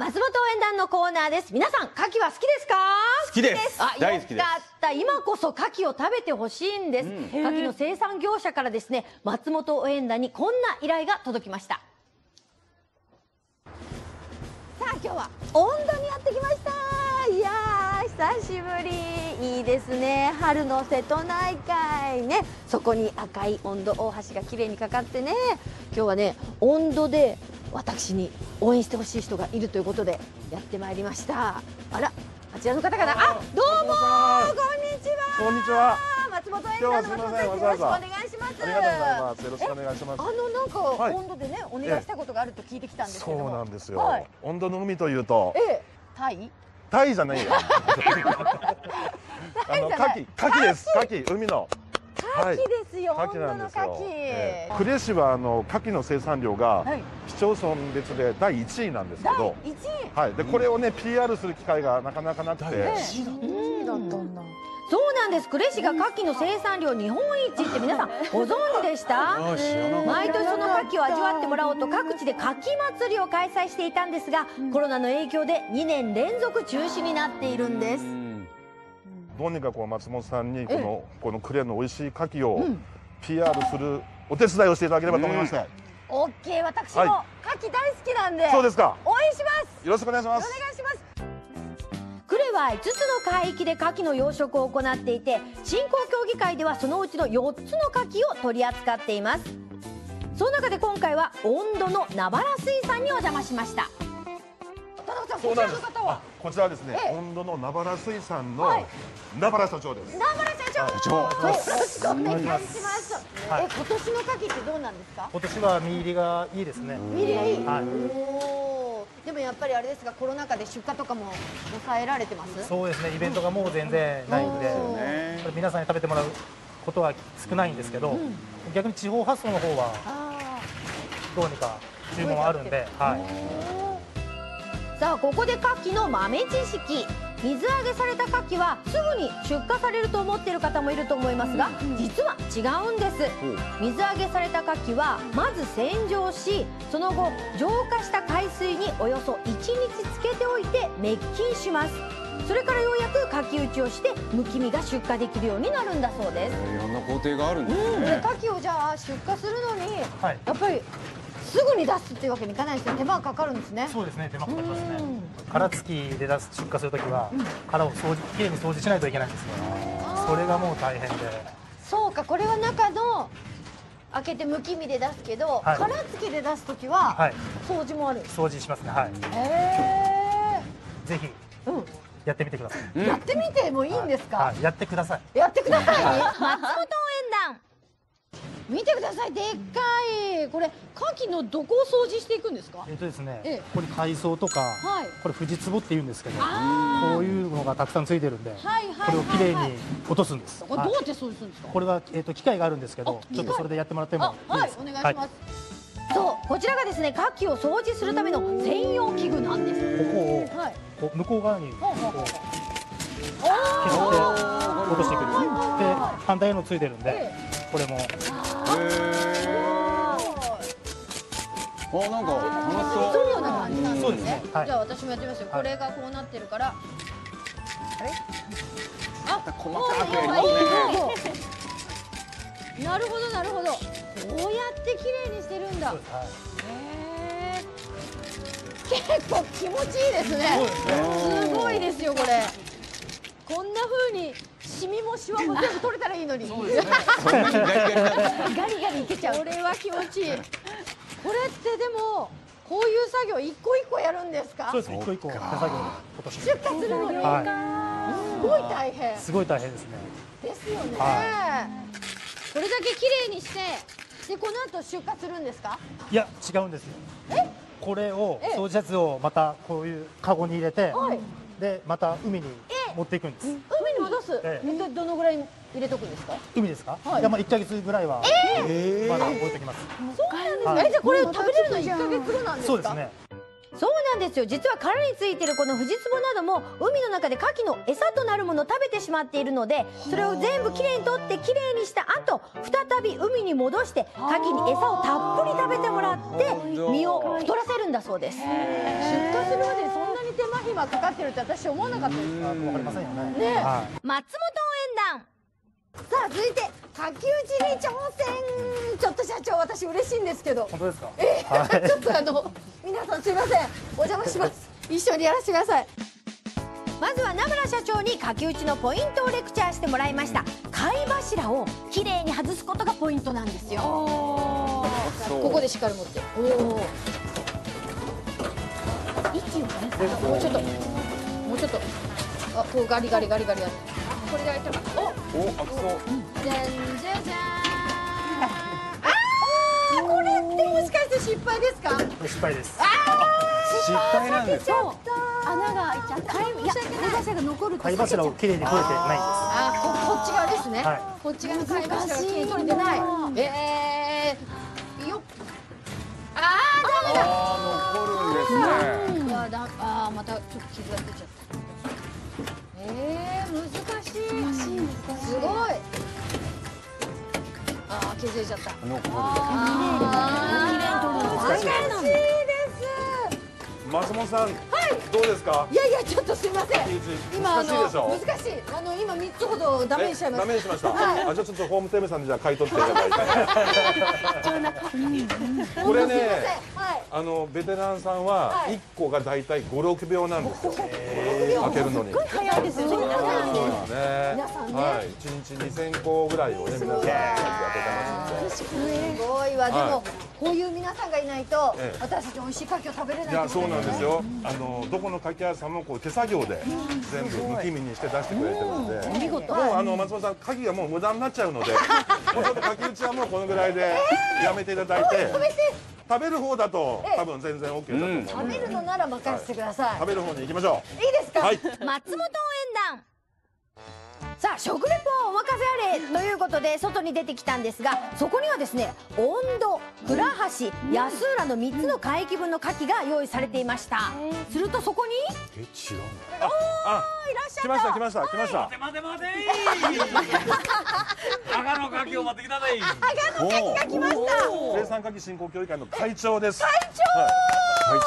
松本応援団のコーナーです。皆さん牡蠣は好きですか？好きです。あ大好きです。今こそ牡蠣を食べてほしいんです、牡蠣の生産業者からですね松本応援団にこんな依頼が届きました。さあ今日は温度にやってきました。いやー久しぶりいいですね。春の瀬戸内海ね。そこに赤い温度大橋が綺麗にかかってね。今日はね温度で私に応援してほしい人がいるということでやってまいりました。あらあちらの方かな？あどうもこんにちは。こんにちは。松本園団の松本さんよろしくお願いします。ありがとうございます。よろしくお願いします。あ。のなんかはい。温度でね、お願いしたことがあると聞いてきたんですけそどもうなんですよ。はい。温度の海というと。ええ。タイ？タイじゃないよ。あの牡蠣、牡蠣です。牡蠣、海の。牡蠣ですよ、牡蠣なんですよ。本。当の牡蠣、ええ。呉市はあの牡蠣の生産量がはい。市町村別で第1位なんですけ第ど、一位。はい。でこれをね PR する機会がなかなかなくて、ええだったん。だそうなんです。呉市が牡蠣の生産量日本一って皆さんご存知でし た？毎年その牡蠣を味わってもらおうと各地で牡蠣祭りを開催していたんですが、コロナの影響で2年連続中止になっているんです。うんどうにかこう松本さんにこのこの呉の美味しい牡蠣をうん。PR するお手伝いをしていただければと思いまして。オッケー私もは牡蠣大好きなんで。そうですか。応援します。よろしくお願いしまお願す。いします。呉は5つの海域で牡蠣の養殖を行っていて振興協議会ではそのうちの4つの牡蠣を取り扱っています。その中で今回は温度の名原水産にお邪魔しました田中さんこちらの方は？あこちらはですね、ええ。温度の名原水産のはい。名原社長です。名原社長。部長。そうよろしくお願いします。はい。え今年の牡蠣ってどうなんですか？今年は身入りがいいですね。見り？がい。い、はいでもやっぱりあれですがコロナ禍で出荷とかも抑えられてます？そうですね。イベントがもう全然ないんで、うんねこれ皆さんに食べてもらうことは少ないんですけど、逆に地方発送の方はあどうにか注文あるんで、はい。さあここで牡蠣の豆知識。水揚げされた牡蠣はすぐに出荷されると思っている方もいると思いますが実は違うんです。水揚げされた牡蠣はまず洗浄しその後浄化した海水におよそ1日つけておいて滅菌します。それからようやく牡蠣打ちをしてむき身が出荷できるようになるんだそうです。いろんな工程があるんですでね牡蠣をじゃあ出荷するのにはい。やっぱりすぐに出すっていうわけにいかないですよ手間がかかるんですねそうですね。手間かかりますねうん。殻付きで出す出荷するときは殻を掃除きれいに掃除しないといけないんですよ。それがもう大変で、そうかこれは中の開けてむき身で出すけど、はい殻付きで出す時は、はい。掃除もある掃除しますね。はい。へぜひえ、うんやってみてください。うんやってみてもいいんですか、はい。やってください。やってください松本応援団見てくださいでっかいこれ牡蠣のどこを掃除していくんですか？えっとですね、ええ。これ海藻とか、はい。これ藤壺って言うんですけど、あこういうのがたくさんついてるんで、はいはいこれをきれいはいに落とすんです。はい。これどうやって掃除するんですか、これはえっ、と機械があるんですけあど、ちょっとそれでやってもらってもいいいですか？お願いします、そうこちらがですね牡蠣を掃除するための専用器具なんです。ここをはい。こう向こう側にこほうほうほううおー。落としていくんで反対のついてるんでえ、これもあなんか楽しそうそいうな感じなんですね。そうですねはいじゃあ私もやってみますよ。はいこれがこうなってるから。あれ？あ、細かくやりますねね。なるほどなるほど。こうやって綺麗にしてるんだ。へー結構気持ちいいですね。すごいですよこれ。こんな風にシミもシワも全部取れたらいいのに。う そんなにガリガリなんだガリガリいけちゃう。これは気持ちいい。これってでもこういう作業一個一個やるんですか？そう？です。一個一個出荷するのに。はすごい大変い。すごい大変ですね。ですよね、はこれだけ綺麗にしてでこの後出荷するんですか？いや違うんですよ。これをえ？え掃除シャツをまたこういうカゴに入れて、はいでまた海に持っていくんです。海に戻す、ええどどのぐらい入れとくんですか？海ですか？はい。いやまあ一ヶ月ぐらいはえまだ置いときます。そうなんですか、はい。えじゃあこれ食べれるの1ヶ月後なんですか？そうですね。そうなんですよ。実は殻についてるこのフジツボなども海の中で牡蠣の餌となるものを食べてしまっているのでそれを全部きれいに取ってきれいにした後再び海に戻して牡蠣に餌をたっぷり食べてもらって身を太らせるんだそうです。出荷するまでにそマーかかってるって私思わなかったですあわかりませんよね。ねはい。松本応援団。さあ続いて書き打ちに挑戦。ちょっと社長私嬉しいんですけど。本当ですか？えー ちょっとあの皆さんすいません。お邪魔します。一緒にやらせてください。まずは名村社長に書き打ちのポイントをレクチャーしてもらいました。貝柱をきれいに外すことがポイントなんですよ。ここでしっかり持って。おお息をねもうちょっともうちょっとあこうガリガリガリガリやってこれがやってるおお開きそうじゃんじゃじゃーんあーこれってもしかして失敗ですか失敗ですあ失敗なんですそう穴が開いちゃった貝いや貝柱が残ると貝柱をきれいに取れてないんですあここっち側ですね、はいこっち側の貝柱がきれいに取れてないえー、よっあーダメだうわだあーまたちょっと傷が出ちゃった。えー、難しい。すごい。あー削れちゃった。あー難しい松本さん、どうですか？いやいやちょっとすいません。今あの難しいでしょ？難しい。あの今三つほどダメにしちゃいまダした。メにしました、はい。あじゃあちょっとホームテーマさんでじゃあ買い取っていただいて。これねはい。あのベテランさんははい。1個が大体56秒なんですよ。開けるのに。早いですよね。皆さんね。はい、1日2000個ぐらいをね皆さん当ててますんで。すごいわ。でも、はいこういう皆さんがいないと、ええ。私たち美味しい牡蠣を食べれないいやそうなんですよ。よあのどこの牡蠣屋さんもこう手作業で全部むき身にして出してくれてるので。見事。もうあの松本さん牡蠣がもう無駄になっちゃうので もうちょっと牡蠣打ちはもうこのぐらいでやめていただいて食べる方だと多分全然 OK だと思うので食べるのなら任せてください、食べる方に行きましょい、いですか、はい。松本応援団さあ食レポはお任せあれということで外に出てきたんですがそこにはですね温度倉橋安浦の3つの海域分の牡蠣が用意されていました。するとそこに？うえ違うああいらっしゃった。来ました来ました来ました。待て待て待て赤の牡蠣を持ってきたぜ。おお来ました。生産牡蠣振興協議会の会長です。会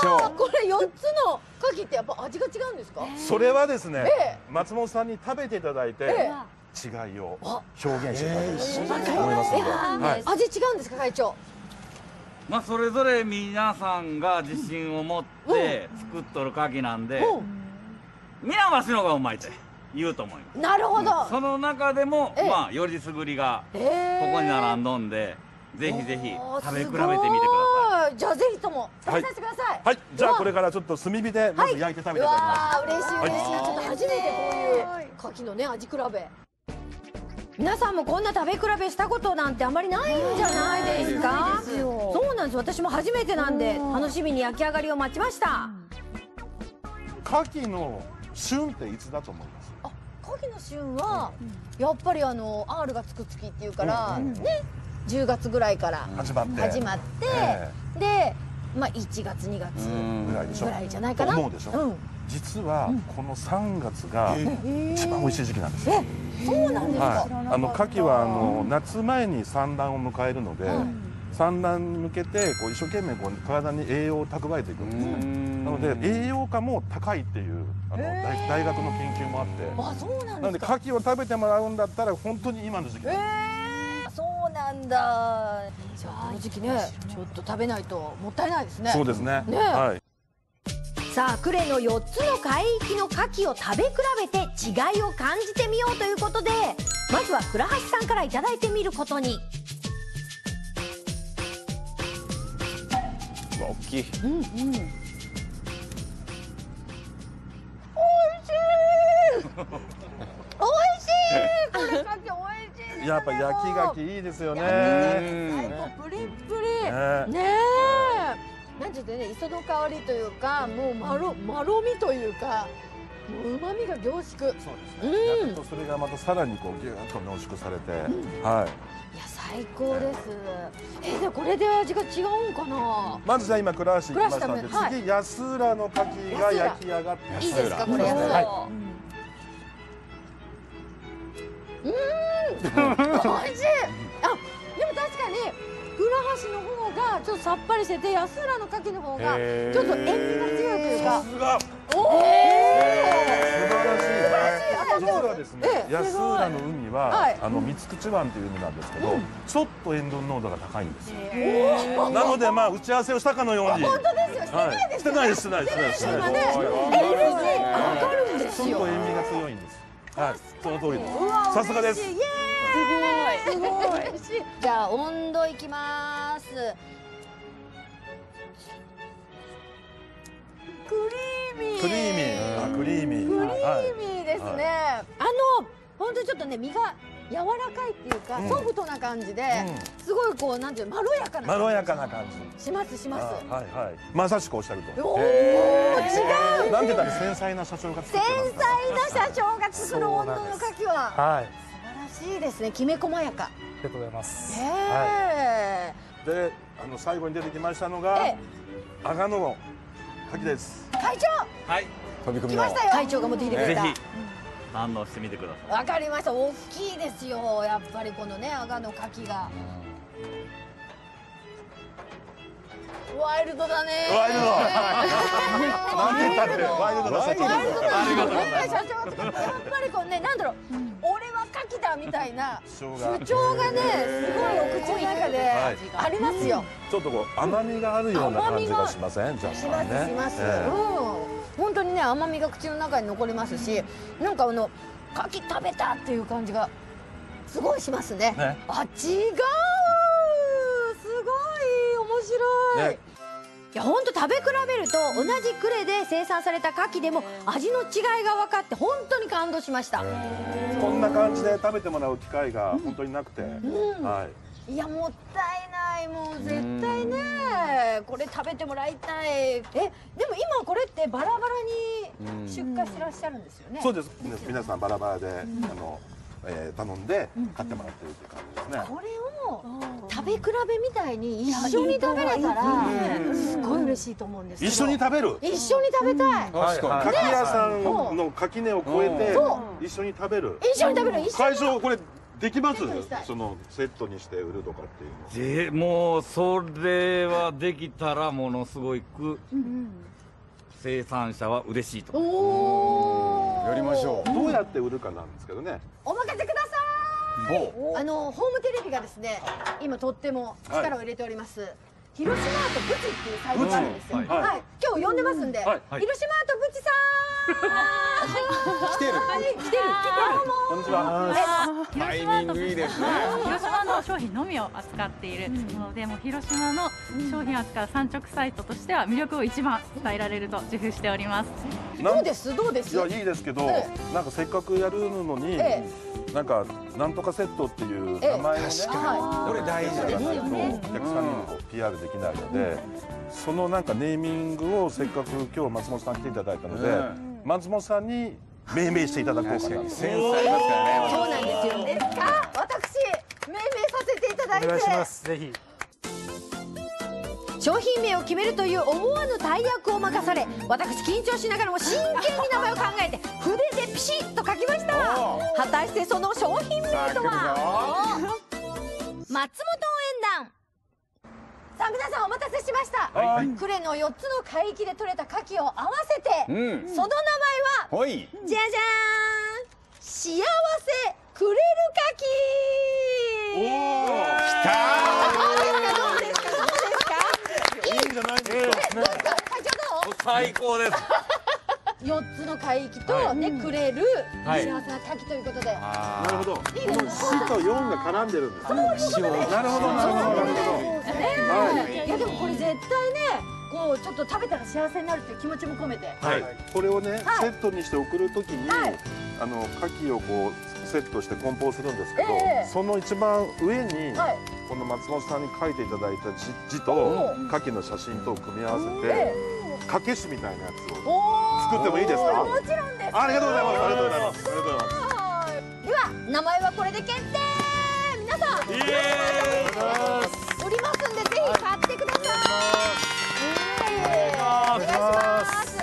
長これ4つの牡蠣ってやっぱ味が違うんですか？それはですね、え松本さんに食べていただいて、え違いを表現していたと思いますので、はい、味違うんですか会長？まあそれぞれ皆さんが自信を持って作っとる牡蠣なんで皆わしのがうまいと言うと思います。なるほど、その中でもええ。まあよりすぐりがえここに並んどんでぜひぜひ食べ比べてみてくださいいじゃあぜひとも食べさせてください。はい、じゃあこれからちょっと炭火でまず焼いて食べていただきます、嬉しい嬉しい、ちょっと初めてこういう牡蠣のね味比べ。皆さんもこんな食べ比べしたことなんてあまりないんじゃないですか？そうなんです。私も初めてなんで楽しみに焼き上がりを待ちました。牡蠣の旬っていつだと思います？あ牡蠣の旬はやっぱりあの R がつく月っていうからね10月ぐらいから始まって。始まってえでまあ1月2月ぐらいでしょぐらいじゃないかな。思うでしょ？うん。実はこの3月が一番美味しい時期なんですよ、そうなんですか？はい、あの牡蠣はあの夏前に産卵を迎えるので、産卵に向けてこう一生懸命こう体に栄養を蓄えていく。ん。ですねなので栄養価も高いっていうあの大大学の研究もあって。あそうななんのでか？です牡蠣を食べてもらうんだったら本当に今の時期えー、なんだ。じゃあこの時期ねちょっと食べないともったいないですね。そうですね。ね。はい。さあ呉の4つの海域の牡蠣を食べ比べて違いを感じてみようということでまずは倉橋さんからいただいてみることに。うわ大きい。美味しい。これ牡蠣美味しいねやっぱ焼き牡蠣いいですよね。最高プリップリ。ね。ねえ。なんちゅうてね磯の香りというかもうまろまろみというかもう旨味が凝縮。そうですね。うん。とそれがまたさらにこうギューッと濃縮されて。はい。いや最高です。えでこれで味が違うんかな？まずじゃあ今倉橋行きましたんで倉橋食べ次安浦の牡蠣が焼き上がっていいですかこれやつはい 美味しい。あでも確かに倉橋の方がちょっとさっぱりしてて安浦の牡蠣の方がちょっと塩味が強いというか。さすが。おお実はですね。ええ。安浦の海は、はい。あの三口湾という海なんですけど、ちょっと塩分濃度が高いんですよ、なのでまあ打ち合わせをしたかのように。本当ですよ。してないです、はい、してないですしてないですしてないです。今ね。LC わかるんですよ。ちょっと塩味が強いんです。はい。その通りです。さすがですすごい。じゃあ温度いきます。クリーミー。クリーミー。あクリーミー。クリはいーミーですね、あの本当にちょっとね身が柔らかいっていうか、うん。ソフトな感じで、すごいこうなんていうのまろやかなまろやかな感じ。しますします。あはいはい。まさしくおっしゃるとおお違う。なんて言ったら繊細な社長が繊細な社長が作る温度の牡蠣は。はいしいですねきめ細やか。ありがとうございます。へはえ、であの最後に出てきましたのがえ阿賀野の牡蠣です。会長！はい。飛び込みましたよ。会長が持ってきてくれた。ぜひ反応してみてください。わかりました。大きいですよ。やっぱりこのね阿賀の牡蠣が。ワイルドだね。ワイルド。なんて言ったってワイルドワイルドだ。ありがとうございね社長。やっぱりこうねなんだろう、俺は牡蠣だみたいな主張がねすごいお口の中ではい。ありますよ、ちょっとこう甘みがあるような感じがしません？じゃあしますね。します、えうん。本当にね甘みが口の中に残りますしなんかあの牡蠣食べたっていう感じがすごいしますね。ね。あ違う。すごい。面白い、ねいや本当食べ比べると同じ呉で生産された牡蠣でも味の違いが分かって本当に感動しました、えこんな感じで食べてもらう機会が本当になくて、うん。はい。いやもったいないもう絶対ねこれ食べてもらいたい。えでも今これってバラバラに出荷してらっしゃるんですよね。そうです。皆さんバラバラで、あの、えー頼んで買ってもらってるっていう感じですね、これを食べ比べみたいに一緒に食べれたらすごい嬉しいと思うんですけど。一緒に食べる？一緒に食べたい。確かに、牡蠣屋さんの垣根を越えてそ一緒に食べる？一緒に食べる。一緒会場これできます？そのセットにして売るとかっていうのでもうそれはできたらものすごく生産者は嬉しいと。おおやりましょう。どうやって売るかなんですけどね。お任せください。あのホームテレビがですね今とっても力を入れております、広島アートブチっていうサイトがあるんですよ、はい。はい。今日呼んでますんで、はい。広島アートブチさん。来てる。はい。来てる。来てるこんにちは。タイミングいいですね。広島の商品のみを扱っているので、もう広島の商品を扱う産直サイトとしては魅力を一番伝えられると自負しております。どうですどうです。いやいいですけど、えなんかせっかくやるのに、えなんかなんとかセットっていう名前をね、これ大事やらないとお客さんにもこう PR できないので、そのなんかネーミングをせっかく今日松本さん来ていただいたので、う松本さんに命名していただこうかな確かに。センスありますからねそうなんですよですか。私命名させていただいて。お願いします。ぜひ商品名を決めるという思わぬ大役を任され私緊張しながらも真剣に名前を考えて筆でピシッと書きました。お果たしてその商品名とは？松本応援団さあ皆さんお待たせしました、はい。呉の4つの海域で採れた牡蠣を合わせて、うん。その名前はじゃじゃーん。幸せくれる牡蠣きたどうですかどうですかどうですかいいんじゃないですか、どうですか会長どう最高です。4つの海域と、はい。ねくれるはい。幸せな牡蠣ということで、なるほどこいいですの死と4が絡んでるんです。ねそういうことでなるほどなるほど。なるほど。ねはいいやでもこれ絶対ねこうちょっと食べたら幸せになるっていう気持ちも込めて。はい、これをね、はい。セットにして送るときに、はい。あの牡蠣をこうセットして梱包するんですけど、ええその一番上に、はい。この松本さんに書いていただいた字字とお牡蠣の写真とを組み合わせて、えかけしみたいなやつをお作ってもいいですか？もちろんです。ありがとうございます。ありがとうございます。では名前はこれで決定。皆さん売りますんでぜひ買ってくださいお願いします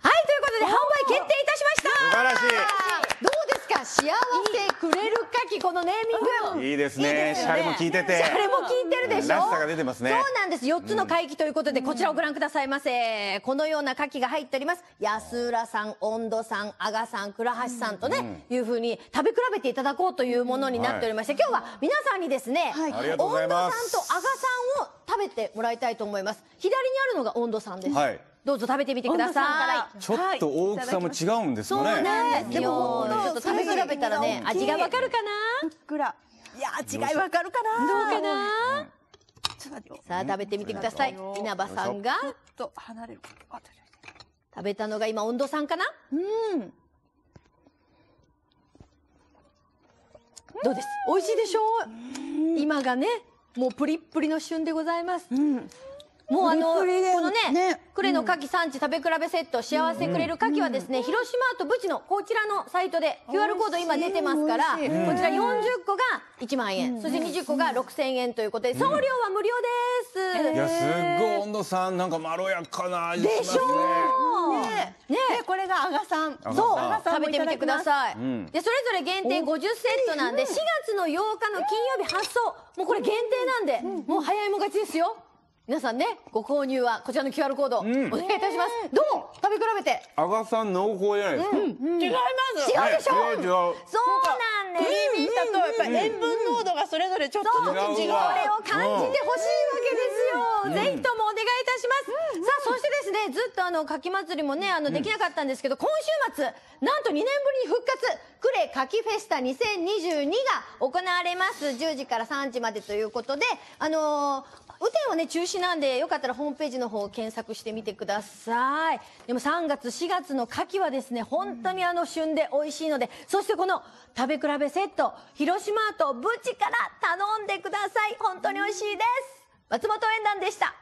はいということで販売決定いたしました素晴らしいどうですか幸せくれる牡蠣このネーミング。いいですね。シャレも効いてて。シャレも効いてるでしょ？らしさが出てますね。そうなんです。4つの会期ということでこちらをご覧くださいませ。このような牡蠣が入っております。安浦さん温度さん阿賀さん倉橋さんとねいうふうに食べ比べていただこうというものになっておりまして今日は皆さんにですね温度さんと阿賀さんを食べてもらいたいと思います。左にあるのが温度さんです。はいどうぞ食べてみてください。ちょっと大きさも違うんですそうなんですよ。ちょっと食べ比べたらね味がわかるかな？ふっくら？いやー違いわかるかな？どうかな？さあ食べてみてください。稲葉さんが。ちょっと離れる。食べたのが今温度さんかな？夫どうです？美味しいでしょう？今がねもうプリップリの旬でございます。うんもうあのこのねね呉の牡蠣産地食べ比べセット幸せくれる牡蠣はですね広島とブチのこちらのサイトで QR コード今出てますからこ美ちら40個が1万円。そして20個が6000円ということで送料は無料です。いやすっごい温度さんなんかまろやかな味しますね。でしょう。ね。ね。でこれが阿賀さん。そう。食べてみてください、ん。でそれぞれ限定50セットなんで4月の8日の金曜日発送。もうこれ限定なんで、もう早いもん勝ちですよ皆さんねご購入はこちらの QR コードお願いいたします、どう食べ比べて。阿賀さん濃厚じゃないですか、違います。違うでしょ、ね違う違う。そうなんです。クリーミーさとやっぱり塩分濃度がそれぞれちょっとずつ違う。違う。わこれを感じてほしいわけですよ、ぜひともお願いいたします、さあそしてですねずっとあの牡蠣祭りもねあのできなかったんですけど、今週末なんと2年ぶりに復活クレ牡蠣フェスタ2022が行われます。10時から3時までということであのー雨天はね中止なんでよかったらホームページの方を検索してみてください。でも3月4月の牡蠣はですね本当にあの旬で美味しいのでそしてこの食べ比べセット広島とブチから頼んでください。本当に美味しいです。松本縁談でした。